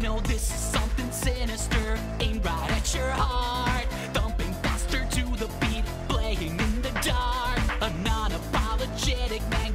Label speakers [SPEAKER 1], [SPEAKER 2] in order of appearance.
[SPEAKER 1] know this is something sinister. aimed right at your heart. Thumping faster to the beat, playing in the dark. A non apologetic man.